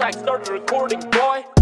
I started recording, boy.